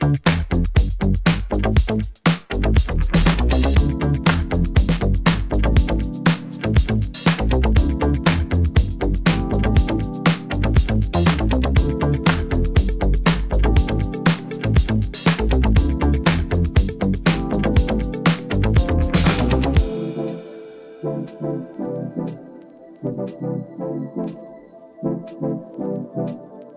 Thank Thank you.